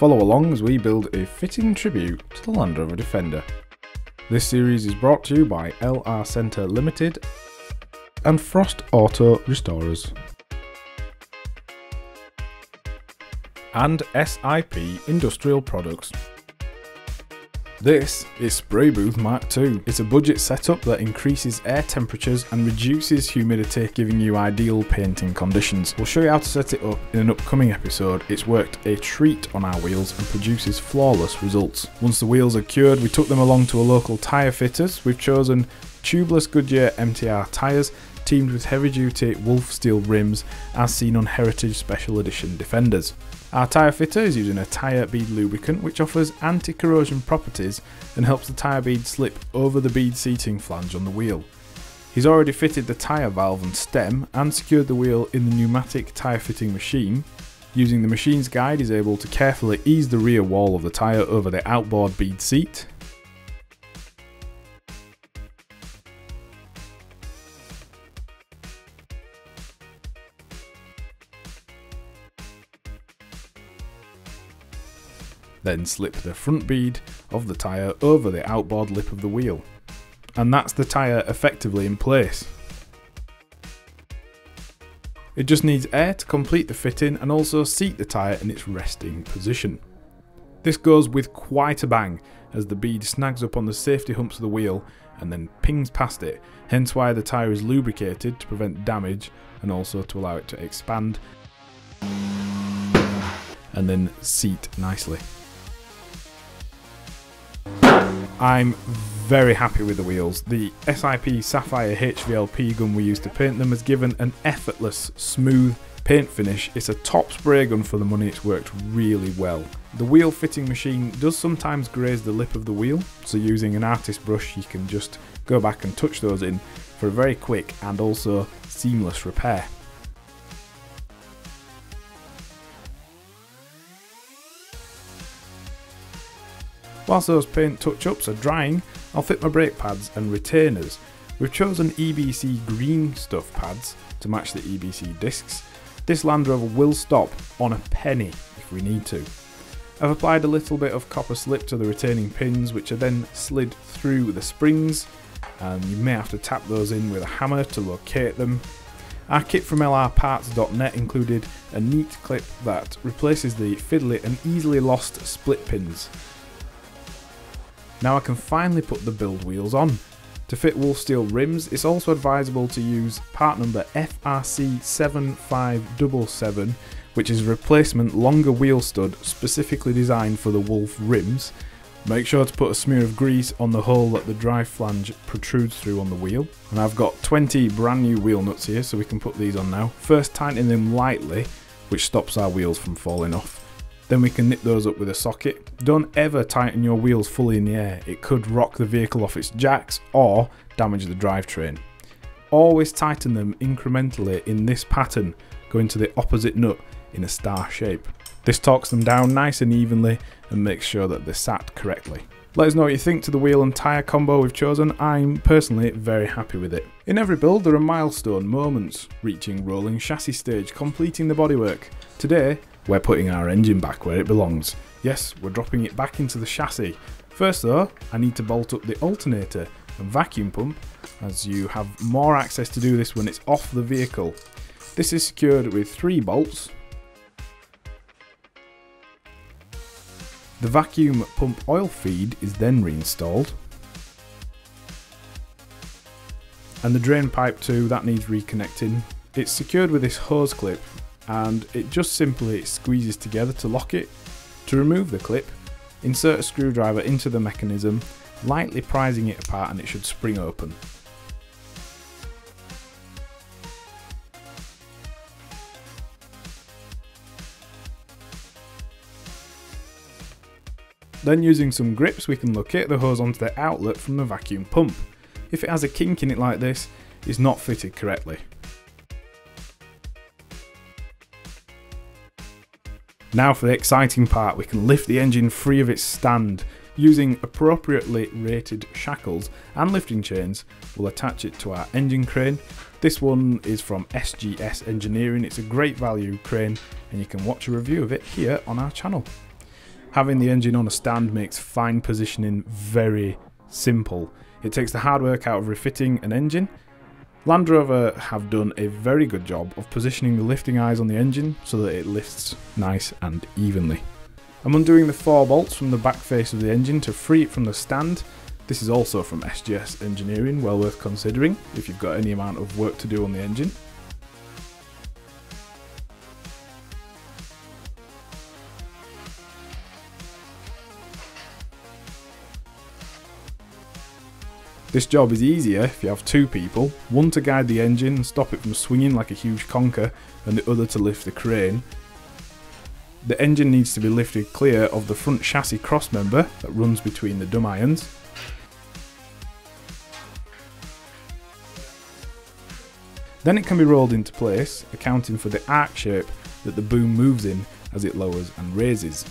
Follow along as we build a fitting tribute to the Land Rover Defender. This series is brought to you by LR Centre Limited and Frost Auto Restorers. And SIP Industrial Products. This is Spray Booth Mark II. It's a budget setup that increases air temperatures and reduces humidity, giving you ideal painting conditions. We'll show you how to set it up in an upcoming episode. It's worked a treat on our wheels and produces flawless results. Once the wheels are cured, we took them along to a local tyre fitters. We've chosen tubeless Goodyear MTR tyres teamed with heavy duty Wolf steel rims as seen on Heritage Special Edition Defenders. Our tyre fitter is using a tyre bead lubricant which offers anti-corrosion properties and helps the tyre bead slip over the bead seating flange on the wheel. He's already fitted the tyre valve and stem and secured the wheel in the pneumatic tyre fitting machine. Using the machine's guide he's able to carefully ease the rear wall of the tyre over the outboard bead seat Then slip the front bead of the tyre over the outboard lip of the wheel. And that's the tyre effectively in place. It just needs air to complete the fitting and also seat the tyre in its resting position. This goes with quite a bang as the bead snags up on the safety humps of the wheel and then pings past it, hence why the tyre is lubricated to prevent damage and also to allow it to expand and then seat nicely. I'm very happy with the wheels. The SIP Sapphire HVLP gun we used to paint them has given an effortless, smooth paint finish. It's a top spray gun for the money, it's worked really well. The wheel fitting machine does sometimes graze the lip of the wheel, so using an artist brush you can just go back and touch those in for a very quick and also seamless repair. Whilst those paint touch-ups are drying, I'll fit my brake pads and retainers. We've chosen EBC green stuff pads to match the EBC discs. This Land Rover will stop on a penny if we need to. I've applied a little bit of copper slip to the retaining pins which are then slid through the springs and you may have to tap those in with a hammer to locate them. Our kit from lrparts.net included a neat clip that replaces the fiddly and easily lost split pins now I can finally put the build wheels on. To fit Wolf Steel rims, it's also advisable to use part number FRC7577, which is a replacement longer wheel stud specifically designed for the Wolf rims. Make sure to put a smear of grease on the hole that the drive flange protrudes through on the wheel. And I've got 20 brand new wheel nuts here so we can put these on now. First tightening them lightly, which stops our wheels from falling off. Then we can nip those up with a socket. Don't ever tighten your wheels fully in the air, it could rock the vehicle off its jacks or damage the drivetrain. Always tighten them incrementally in this pattern, going to the opposite nut in a star shape. This torques them down nice and evenly and makes sure that they're sat correctly. Let us know what you think to the wheel and tyre combo we've chosen, I'm personally very happy with it. In every build there are milestone moments, reaching rolling chassis stage, completing the bodywork. Today we're putting our engine back where it belongs. Yes, we're dropping it back into the chassis. First though, I need to bolt up the alternator and vacuum pump as you have more access to do this when it's off the vehicle. This is secured with three bolts. The vacuum pump oil feed is then reinstalled. And the drain pipe too, that needs reconnecting. It's secured with this hose clip and it just simply squeezes together to lock it. To remove the clip, insert a screwdriver into the mechanism, lightly prising it apart and it should spring open. Then using some grips we can locate the hose onto the outlet from the vacuum pump. If it has a kink in it like this, it's not fitted correctly. Now for the exciting part, we can lift the engine free of its stand. Using appropriately rated shackles and lifting chains, we'll attach it to our engine crane. This one is from SGS Engineering, it's a great value crane and you can watch a review of it here on our channel. Having the engine on a stand makes fine positioning very simple. It takes the hard work out of refitting an engine. Land Rover have done a very good job of positioning the lifting eyes on the engine so that it lifts nice and evenly. I'm undoing the four bolts from the back face of the engine to free it from the stand. This is also from SGS Engineering, well worth considering if you've got any amount of work to do on the engine. This job is easier if you have two people, one to guide the engine and stop it from swinging like a huge conker, and the other to lift the crane. The engine needs to be lifted clear of the front chassis crossmember that runs between the dumb irons. Then it can be rolled into place, accounting for the arc shape that the boom moves in as it lowers and raises.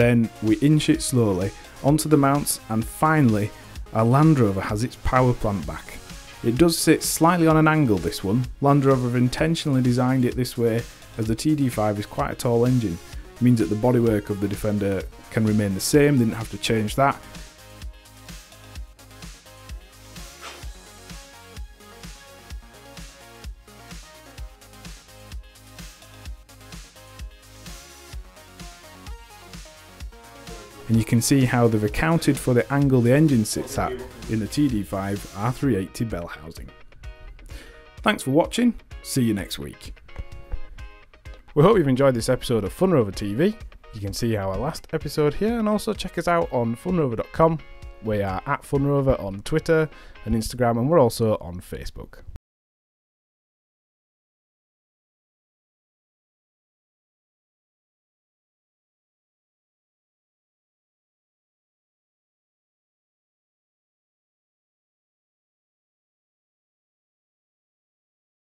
Then we inch it slowly onto the mounts and finally our Land Rover has its power plant back. It does sit slightly on an angle this one, Land Rover have intentionally designed it this way as the TD5 is quite a tall engine, it means that the bodywork of the Defender can remain the same, didn't have to change that, and you can see how they've accounted for the angle the engine sits at in the TD5 R380 bell housing. Thanks for watching, see you next week. We hope you've enjoyed this episode of Funrover TV. You can see our last episode here and also check us out on funrover.com. We are at Funrover on Twitter and Instagram and we're also on Facebook.